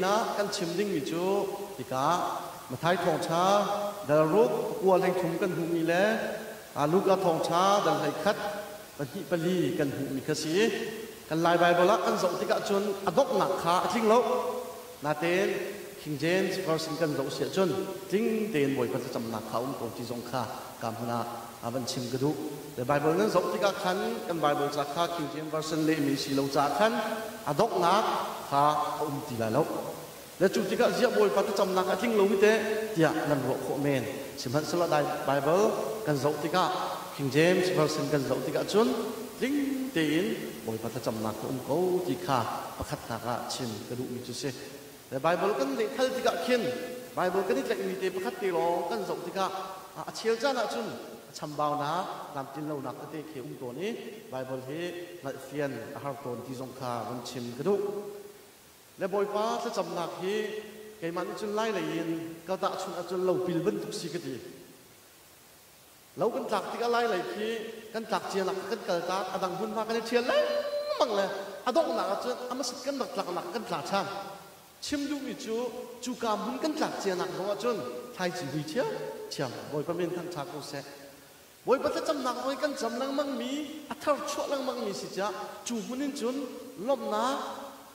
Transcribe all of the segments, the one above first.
na, kan chim ding mi chu tika ma thai thong cha, dal ruk kwa leng thum kan hu mi le, a lu ka thong cha, dal hai khat, pa hi pali kan hu mi khasi kan lai bai bola, kan zo tika chun adok na kha thing lo. Na ten King James version kan zo sia chun ting ten boi pa cham na kha um ko ti zong kha, kam huna aban chim gadu the bible nan zo tika khan, kan bible cha kha King James version le mi si lo cha khan adok na kha um ti la lo le chu tika zia boy pa cham na kha thing lo mi te tia nan ro kho men sim han sala dai bible kan zo tika King James version kan zo tika chun ting ten boy pa cham na ko um ko ti kha pakhat na ka chim gadu mi chu se the bible kan le thal tika khin bible kan ni tlek mi te pakhat ti lo kan zo tika a chiel cha na chun cham bao na lam tin lo nak te ke um to ni bible he na fian a har ton ti zong kha wan chim gadu le boy pa sa cham nak hi kai man chun lai le yin ka ta chun a chun lo pil ban tu si ka ti lo kan tak ti ka lai le ki kan tak chia nak kan kal ta adang hun ma kan chia le mang le adok na a chun ama sit kan nak tak nak kan tlak cham chim du mi chu chu ka mun kan tak chia nak ho chun thai chi hui chia chiam boy pa min thang cha ko se boy pa ta cham nak boy kan cham lang mang mi a thar chu lang mang mi si cha chu hunin chun lom na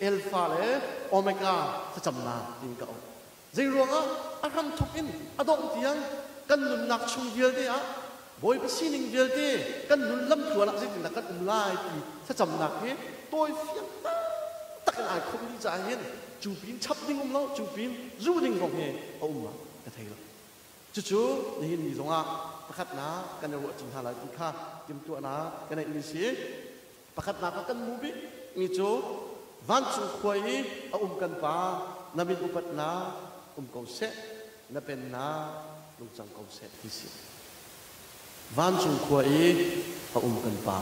alpha le omega sa cham na tin ka zai ruang a a ram thuk in a dong tiang kan nun nak chung vial de a boy pa sining vial de kan nun lam thua nak zai tin kan um lai ti sa cham na ke tôi phiền ta tất ai không đi ra hiền chu pin chap ding um lo chu pin ru ding gong he a um mà ka thai lo chu chu ni hin ni zong a bắt khát ná, cái này vợ chừng hà lại kha kim tu na kan ai ni si bắt khát ná có cần mua mi chú van chu khoi a um kan pa, na min upat na um cầu se na pen na, lung chang cầu se ti si. Van chu khoi a um kan pa.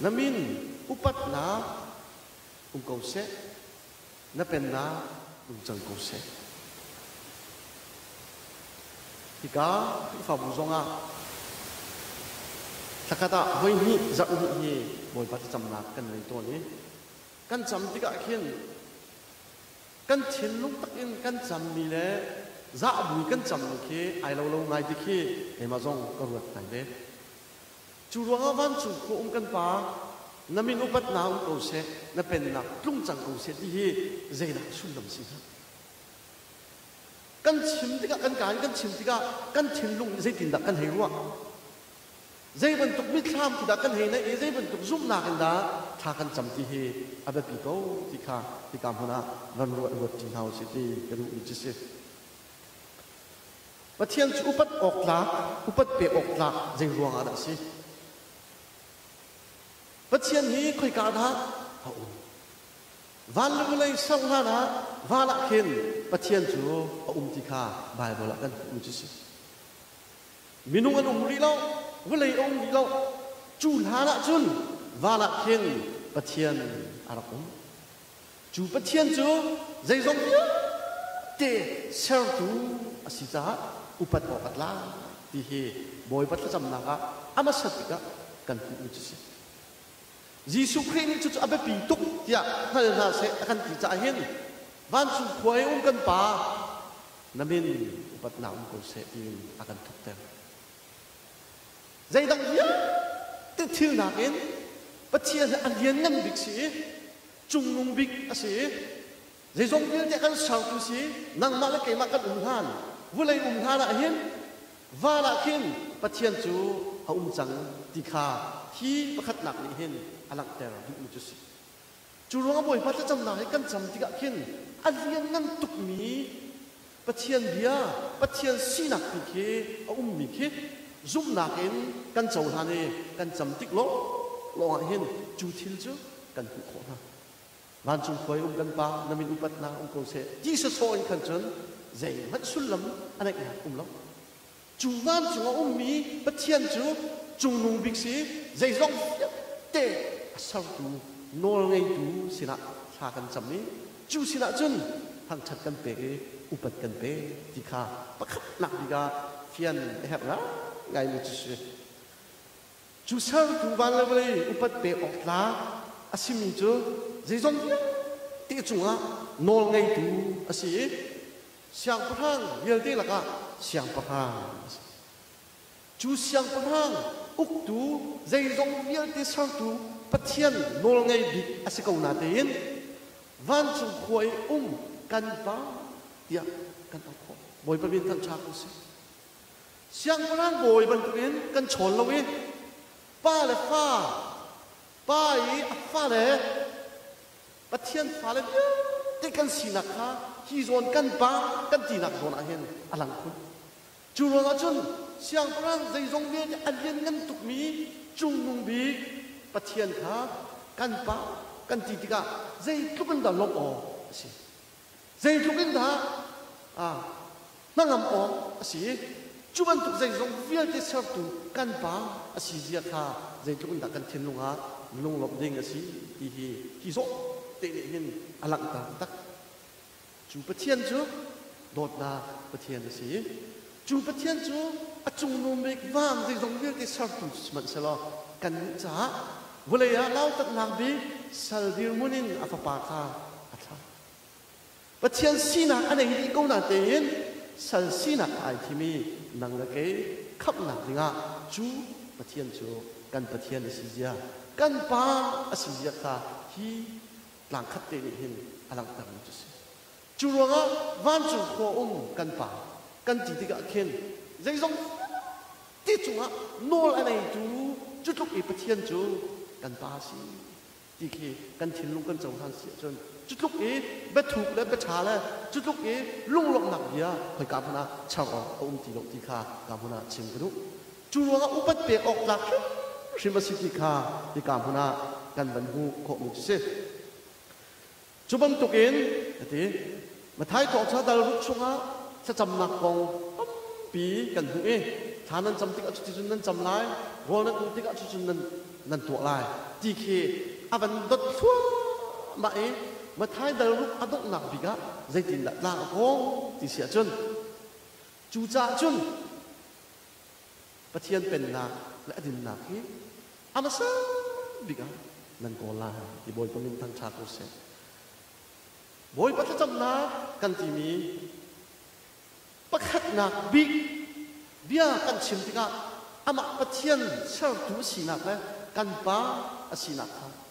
Na min upat na um cầu se na pen na, lung chang cầu se thì cả cái pháp bù zong à sakata hoi hi, za u hi boy pat cham na kan nei to ni kan cham ti ka khian kan thin lung tak in kan cham mi le za bui kan cham khi, ai lo lo ngai ti khi e ma zong ko ruat tai le chu ruang van chu ko um kan pa namin upat na um ko se na pen na tlung chang ko se ti hi zai na sun dam si kan chim ti ka kan kan kan chim ti ka kan thin lung zai tin da kan hei ruwa zai ban tuk mi tham ti da kan hei na e zai ban tuk zum na kan da tha kan cham ti hi aba pi ko ti kha ti kam huna ran ruwa ruwa ti hau si ti ka ru ni chi se bất chu upat ok la upat pe ok la zai ruang ada si pathian hi khoi ka da ha um van lu lai sang ha na va la khin pathian chu a um bài kha lạc gần um chi si minung an um ri lo wa lai um ri lo chu la la chun va la khin pathian ara um chu pathian chu zai zong te ser tu asita upat o katla ti he boy pat cham na ka ama satika kan um chi si Giêsu Christ ni chu chu abe pi tuk ya ha na se akan ti cha hin van chu khoi um kan pa namin upat na um ko se in akan tuk te zai dang ya te thil na in pathia an yên ngam bik si chung nung bik ase dây zong bil te kan sau tu si nang ma la ke ma kan um han vô lấy um tha na hin và là khi bắt thiên chú. Ông chẳng đi kha. Khi bắt khát nặng đi hin alang ter đi mu chú chú rong bồi bắt chăm nãy căn chăm đi cả khiên, anh yên ngăn tục mi bắt thiên bia bắt thiên si nặng đi khi ông mi khi giúp nạc em căn sầu hà nê căn chầm tích lỗ lỗ hạ hiên chú thiên chứ, căn cụ khổ nạc văn chung khối ông căn ba nam in upat na, ông cầu sẽ, Jesus so anh khăn chân dễ mất xuân lắm anh ấy ông lắm. Chúng van chúng ông mi bất thiên chứ chúng nung bích sĩ dễ rong tệ. À, Sau tu nô ngay tu xin ạ, tha căn chầm ấy. Chú xin ạ chân thằng chặt căn bể upat căn bề thì kha bắt khắc nặng đi ga, phiền, hẹp lắm ngày mu chu se chu sao tu van le upat pe ok la asimi chu dây dòng tiếc chung á nol ngay tu asi siang là yel te laka siang chú chu siang pahang uk tu dây dòng yel te sang tu pathian nol ngay bi asi kau na tein van chung khoi um kan pa, tia, kan pa kho boy pa bin tan cha ko si siang lang boy ban kurin kan chon lo wi pa le pha. Pa i a pha le pathian fa le te kan sina kha hi zon kan pa kan ti nak zon a hen alang khun chu ro la chun siang lang zai zong bi a lien ngan tuk mi chung mung bi pathian kha kan pa kan ti tika zai tukan da lok o si zai tukan da a nangam o si chú văn tục dành dòng viên cái sao tu căn bá à xì dìa khá dành cho con đã căn thiên lông á lông lọc đinh à xì thì hì hì rộ tệ lệ nhân à lặng tàng tắc chú bất thiên chú đột là bất thiên à xì chú bất thiên chú à chung nô mê vang dành dòng viên cái sao tù mận xe lo căn ngũ giá vô lệ á lao tật nàng bí sal dir munin à phá bà khá à thá bất thiên xì nàng anh ấy đi câu nàng tế hiên san si na ai thi mi nang na ke khap na dinga chu pathian chu kan pathian si zia kan pa asi zia ta hi lang khat te ni hin alang tam chu si chu ro nga van chu kho um kan pa kan ti ti ga khen zai zong ti nô nga nol anai chú chu ý i pathian chú kan pa si ti khi kan thin lung kan chong han si chon จุดลุกอีเบ็ดถูกและเบ็ดชาเลยจุดลุกอีลุ่งลงหนักเยอะไปกับพนาช่างออกอุ้มตีลงตีคากับพนาชิมกระดุจูรัวอุปเปออกหลักชิมสิติคาที่กับพนากันบรรหูขอมุกเสจุบังตุกินทีมาท้ายของชาดาลุกชงะจะจำหนักกองปีกันหูเอฐานันจำติกอจุจุนนั้นจำลายวอนั้นคงติกอจุจุนนั้นนั้นตัวลายตีเคอวันดดทั่วมาเอ mà ki amasa lúc ga đốt ko bị cả dây pamin thang cha ko se bồi chân chậm na kan ti mi pakhat là big bia kan sao? Bị cả pathian sar tu thì bồi le kan pa asi na kha pakhat na ga kan gol si cha i bible he ada pi tuk e hi ta cham na ke ada pi tuk ti zong tika lol chan da ru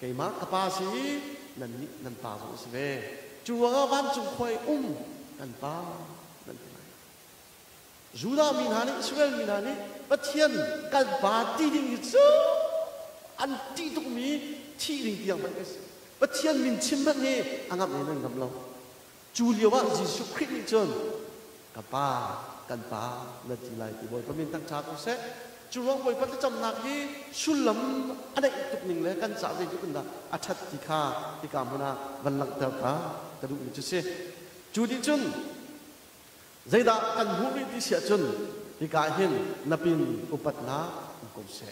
cái má cà ba sĩ nần nhị nần ba dũng sĩ về. Chúa văn chúng khoai um nần ba nần này Juda min hani Israel min hani bất thiên căn ba ti đình như chứ. Ăn ti tục mi ti đình tiếng bất cái gì? Bất thiên mình chim bất nghe à anh ngập này nần ngập lâu chú liệu bạn gì sụp khít như chân cà ba căn ba nần chỉ lại thì bởi có mình tăng trá cũng sẽ chú rong bồi bắt chăm nạc đi su lắm anh ấy tụt mình lấy căn xã gì chú cần đã à chặt thì kha, thì cảm ơn à vẫn lặng theo ta ta đủ chú xe chú đi chân dây đã căn hũ đi đi xe chân thì cả hiền napin upat na um cầu xe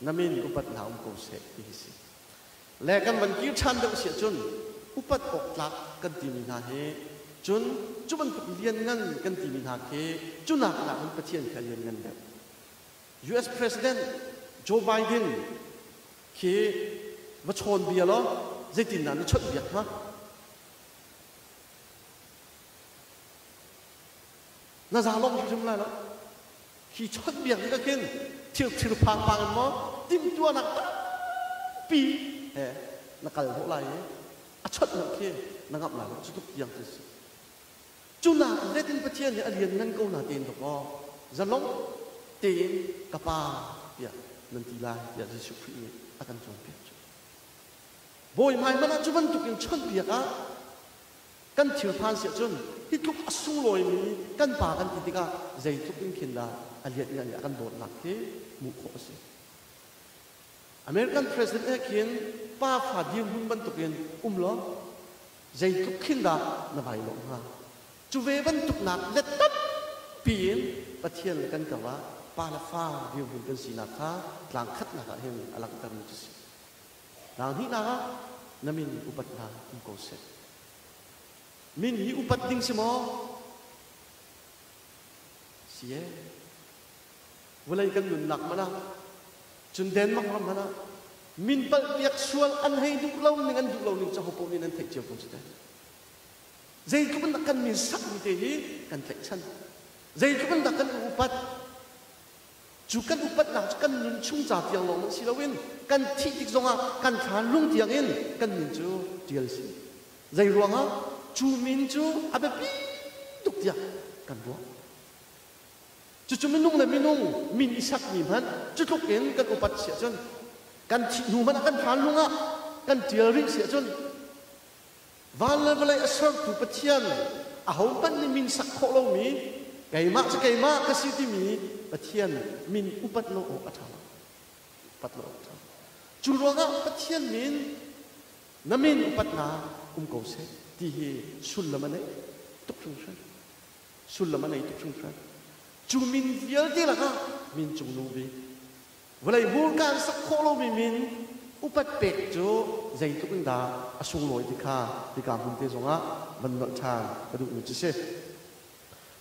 namin upat na um cầu xe đi xe lấy căn vẫn kia chăn đâu xe chân upat bọc lá căn tìm na hết chun chu ban liên ngân căn tìm na thế chu nạc là vẫn phát hiện cái liên ngân đẹp. US President Joe Biden khi mà chôn bia lo dây tin là nó chốt bia ha nó ra lông chúng lại đó. Khi chốt việc cái kia thiêu thiêu phang phang nó tim tua nặng pi hệ nó cần hộ lại à chốt nặng kia nó ngậm lại nó chút việc chứ chú nào cũng dây tin bất thiên thì alien ngăn câu là tiền được không ra lông tin. Kapa pia nanti lai pia Yesu Christ ni akan jong pia boy mai mana chuan tukin chon pia ka kan thil phan sia chun hi thuk asu loi mi kan pa kan ti ka zai thukin khin da aliat ni akan dot nak ti mu kho se American president ekin pa fa di hun ban tukin umlo zai thuk khin da na vai lo ha chu ve ban tuk nak let tap pin pathian kan ka wa thiên là căn cả ba là pha điêu hung căn xì nạc ha làng khất nạc hiện à lạc tâm chú sĩ nang hi na namin upat na um ko se min hi upat ding simo sie walai kan nun nak mana. Chun den mak ram mana. Min bal yak sual an hei du lo ning an du lo ning cha hopo ni nan thek chiao ko chita zai ko ban kan min sak mi te hi, kan thek chan. Zai ko ban kan upat chú kan bắt nào cần luôn chung giả tiền lòng si lo win cần thi tích dòng à cần than lung tiền in kan min chu dây ruộng zai chú mình chú à bé pi tục tiền cần ruộng chú chú mình nung le mình nung min isak mi chú chu tuk cần kan bắt sia chân cần thi nu man kan than cần tiền tial ring chân và van le lại asar tu bắt tiền à hậu bắt mình sắc khổ lâu mi cái ma cái kai cái gì thì mi pathian min upat lo o athala pat lo athala chu ronga pathian min namin upat na um ko se ti hi sul lama nei tuk chung shan sul lama nei tuk chung shan chu min vial ti la ka min chung nu bi. Walai bur kan sak kho lo mi min upat pek chu zai tuk da asung loi ti kha ti ka mun te zonga ban lo chan ka du chi se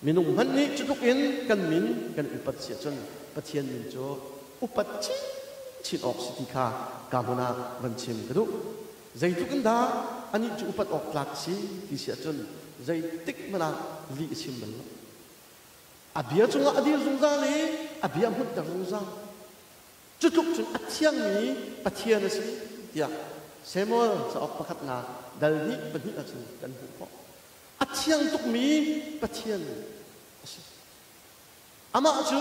minung man ni chu tuk in kan min kan upat sia chon pathian min chu upat chi chin ok si kha. Ka muna van chim cái đó, zai tuk in da ani chu upat ok lak si ti sia chon zai tik mana li chim ban lo. Abia chunga adir zung za le abia mut da zung za. Chu tuk chun athiang mi pathian si. Xem semo sa ok pakhat na. Dal ni ban ni a chun. Kan hu ko athiang tuk mi pathian ama chu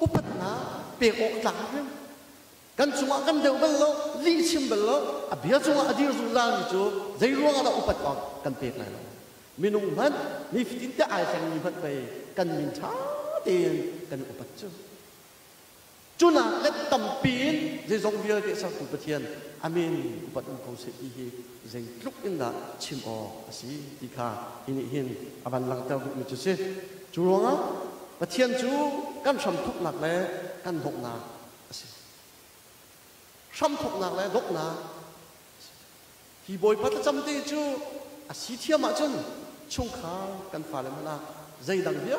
upat na pe tlang rim kan chunga kan deu bal lo li chim bal lo abia chunga adir zu la ni chu zai ruang ala upat ok kan pe lai lo minung man ni fitin te ai sang ni phat pe kan min cha te kan upat chu chúng là lết tầm pin dây dòng viên để sang cùng thiên, amen. Bật ông câu sẽ đi hi dây lúc in là chim o sĩ đi kha in hin bạn lăng theo cũng như thế chú luôn á. Và thiên chú, căn sầm thúc lạc lẽ, căn hộp là sầm thúc lạc lẽ lúc là thì bồi bắt chăm tê chú. À sĩ thiên mà chân chung khá căn phà lên mà là dây đằng biếc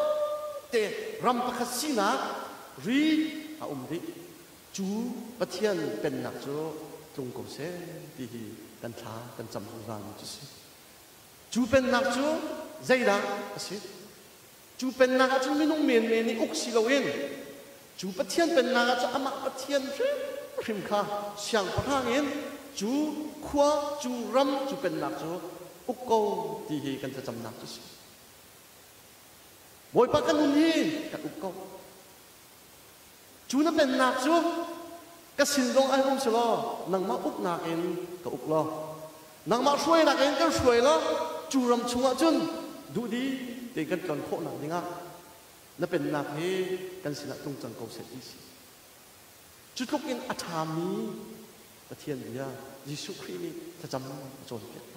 เตรำมปะคสินักรีอาอมดิจูปะเทียนเป็นนักจตรงกบเซดีฮีตันท้ากันจำของรังจุสิจูเป็นนักจใจรักสิจูเป็นนักจูไม่นุ่งเมียนเมียนี่อุกสิโลเองจูปะเทียนเป็นนักจูอามักปะเทียนเรีริมค่าเสียงพระทางเองจูขวาจูรำจูเป็นนักจูอุกโกดีกันจะจำนักจุสิ bồi bác cái luôn hi cả ục câu. Chú nó bèn nạc chú cái xin lo ai không xin lo nàng mà úc nạc em cả ục lo. Nàng mà xuôi nạc em cái xuôi lo. Chú rầm chú ngã chân. Đủ đi, để cần cần khổ nạc đi ngã. Nó bèn nạc hi cần xin lại tung chân cầu sẽ đi chú lúc in atami ta thiên bia Giêsu Christ ta chăm cho biết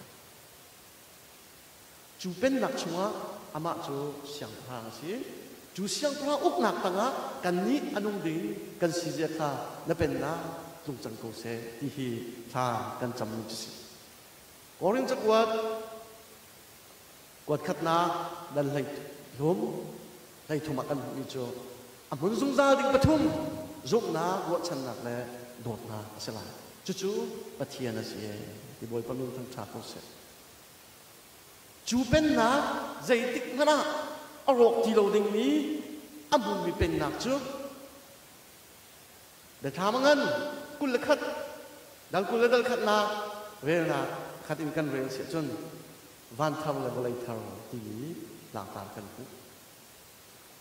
主变那 chung 啊，阿妈就想他是，主想他屋那当啊，跟你阿弄的，跟世界他那边那中正公司第一他跟咱们就是，我认这个，我看那那来龙来同马跟你做，阿门中家的不通，用那我趁那来落那是啦，就就不天那些，你不会把命当差公司。 จูเป็นนะใจติกนะอารมณ์ที่เราดึงนี้อาบุญมีเป็นนักจุแต่ถามงั้นกุลขัดดังกุลดลขัดนาเวลาขัดอินกันเรียนเสียจนวันทำเลยบริทารตีหลังตามกันปุ๊บ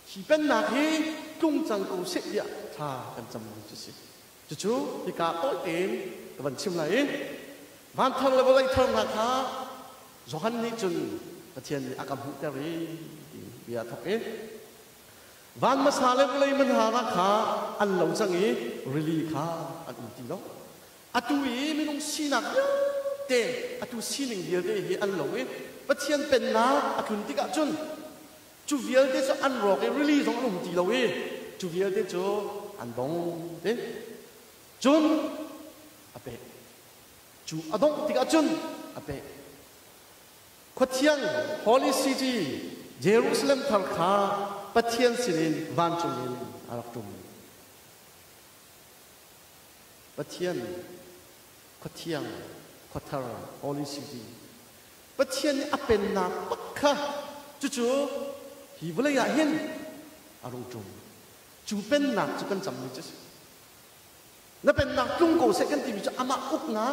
ขีเป็นนักที่กุ้งจังกูเสียท่ากันจำมือจุสิจู่ๆที่กาโต้เองกับวันชิมไหลวันทำเลยบริทารนาท้า gió hắn ni chun ta thiên a cầm hụt ta ri bia thọc ấy van mà xa lên lấy mình hà ra khá, ăn lâu sang ấy really khá ăn ủ tì đó à tu ý mình ông xin nạc nhá tê à tu xin nình bia tê hi ăn lâu ấy bất thiên bền ná à thun tì cả chun. Chú việc tê cho ăn rọc ấy really giống ăn ủ tì lâu ấy chú việc tê cho ăn bóng tê. Chun à bè chú à đông tì cả chun à bè khotiang policy city jerusalem khal kha pathian silin van chungin araktum pathian khotiang khotar holy city. Pathian apen na pakha chu chu hi bula ya hin arung chung chu pen na chu kan cham ni chis na pen na chung go second kan tv cha ama uk na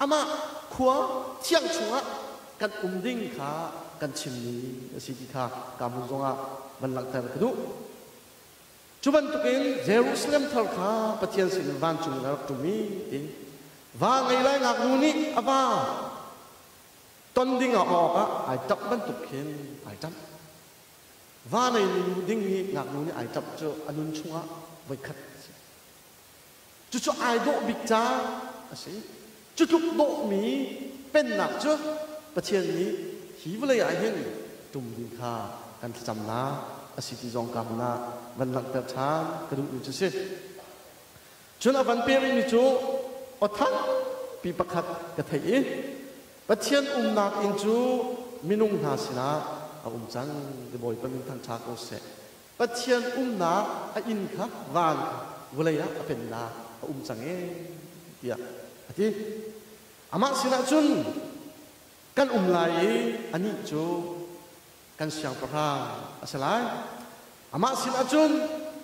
ama khua chiang chunga kan umding kha kan chimni asiki kha kamu zonga ban lak tar knu chuban tukin jerusalem thal kha patian sin van chung lar tumi ti va ngai lai ngak nu ni ava ton ding a o ka ai tap ban tukin ai tap va nei ni nu ding ni ngak nu ni ai tap cho anun chunga vai khat chu chu ai do bik cha asi chu chu do mi pen nak chu ประเทศนี้หีวเลยไาเฮงตุ่มดินคากันจำนาอสิติจองกำนาวันหลังแต่ชามกระดูกอุจฉจะเจนอวันเปียริมิจูอทักปีประคัดกระเทยประเทศอุมนาอินจูมินุงนาสินาอาอุมจังเดบอยปมินทันชาโกเสประเทศอุ้มนาอินครับวานวเลยนะเป็นนาอุ้มจังเอเดียที่อามาสินาจุน kan um lai ani chu kan siang pra asalai ama sin achun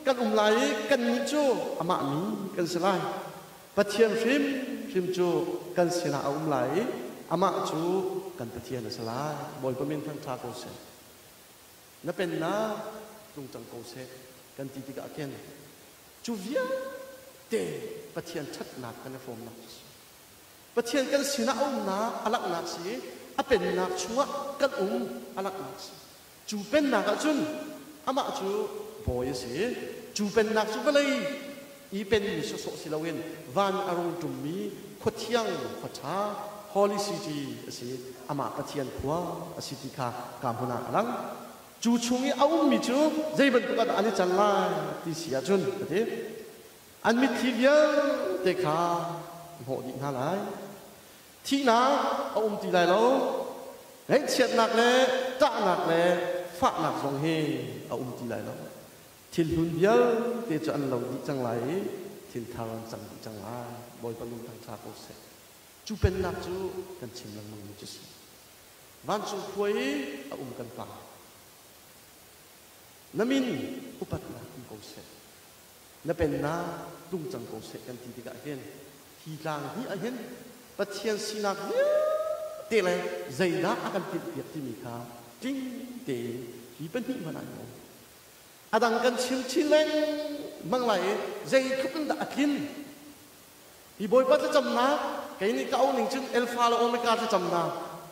kan um lai kan ni chu ama mi kan selai pathian rim rim chu kan sila um lai ama chu kan pathian asalai bol pamin thang tha ko se na pen na tung chang ko se kan ti ti ka ken chu via te pathian chat na kan form na pathian kan sina um na alak na si a pen na chua kan um alak na si chu pen na ka chun ama chu boy si chu pen na chu balai อีเป็นมิสโซสิลาเวนวันอารมณ์จุมีขดเที่ยงขดช้าฮอลิซิตีสิอามาปะเทียนขัวสิติคากามพุนาลังจูชุงเอามิจูใจบันตุกันอันนี้จันลที่เสียจุนประเทศอันมิทีเวียเตคาโหดินาไล ที่นาเอาอุ้มตีไรแล้วเฮ้ยเฉียดหนักเลยจ้าหนักเลยฝากหนักสองเฮเอาอุ้มตีไรแล้ว thil hun bial te cho an lo di chang lai thil tharan chang di chang lai boy palung thang cha ko se chu pen nak chu kan chim lang mang chu si van chu khuai a um kan pa namin upat na kum ko se na pen na tung chang ko se kan bất thiên sinh nạc nhớ tê lệ dày đá ăn tiền việc thì mình khám. Trinh tê chỉ bên nhị mà lại ngủ. À đang cần chiếm chiếm lên, mang lại dây khúc cân đã thiên thì bồi bắt chậm nát cái này cậu mình chân alpha là omega cho chầm ná.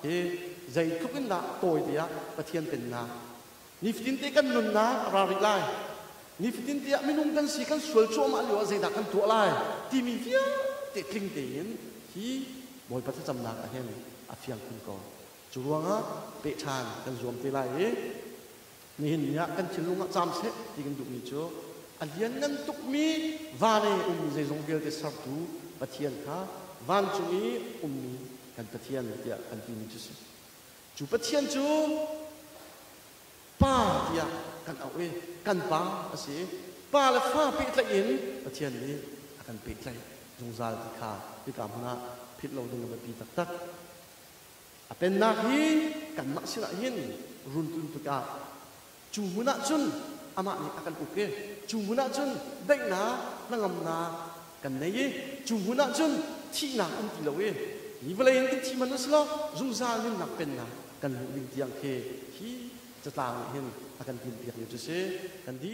Thì dày khúc cân đã tội thì á bất thiên tình nát ni tin tế cân nôn nát ra rị lại ni tin tê mình không cần gì cần suối chỗ mà liệu dây đã cân tuột lại thì mình viết tê kinh tế hi moi pat cham na ka hen a fiang kun ko chu ruanga pe chan lại zuam te lai ni hin ya kan chilunga cham se ti kan du mi cho alian nan tuk mi vane um zai zong gel te sar tu pathian kha van chu mi um mi kan pathian ya kan ti mi chu chu pathian chu pa tia kan au e kan pa asi pa la fa pi tla in pathian ni akan pi tla จุงซาลติคาที่าำนะพิษเราดึงมาปีตักตักเป็นนักฮีกันนักสินักหินรุนตุนตุกาจูงหุนักจุนอามาเนี่าการโอเคจูงหุนักจุนเด็กนะนังอมนากันไหนยี่จูงหุนักจุนที่นักอุ้มตีเราเองนี่เวลาเองที่มันนั่นสิล่ะจุงซาลนี่นักเป็นนะกันหนึ่งเดียงเคฮีจะต่างเห็นอาการกินเปียกอยู่ะเช่กันดี